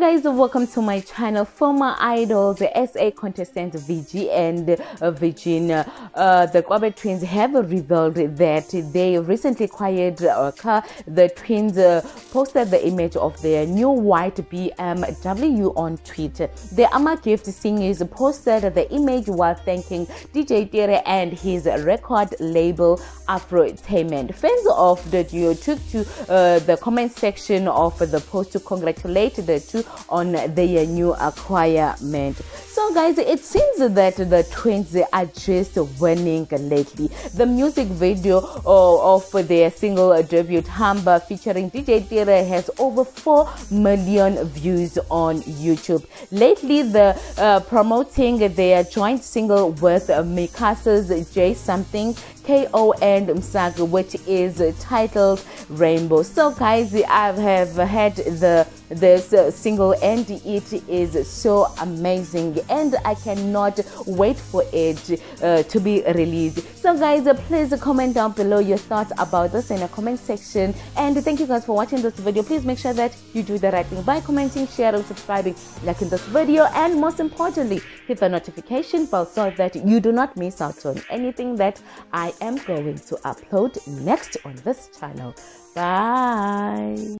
guys welcome to my channel former idols the sa contestant vg and uh, virginia uh, the Qwabe twins have revealed that they recently acquired a car. The twins uh, posted the image of their new white bmw on twitter. The ama gift singers posted the image while thanking dj Tira and his record label afro afrotainment. Fans of the duo took to uh, the comment section of the post to congratulate the two on their new acquirement. So, guys, it seems that the twins are just winning lately. The music video uh, of their single debut Hamba featuring DJ Tira has over 4 million views on YouTube. Lately, the uh, promoting their joint single with Mi Casa's J Something KO and Msaki, which is titled Rainbow. So, guys, I have had the this uh, single and it is so amazing and i cannot wait for it uh, to be released. So guys uh, please comment down below your thoughts about this in the comment section. And thank you guys for watching this video. Please make sure that you do the right thing by commenting sharing subscribing liking this video and most importantly hit the notification bell so that you do not miss out on anything that i am going to upload next on this channel. Bye